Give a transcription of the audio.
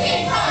Keep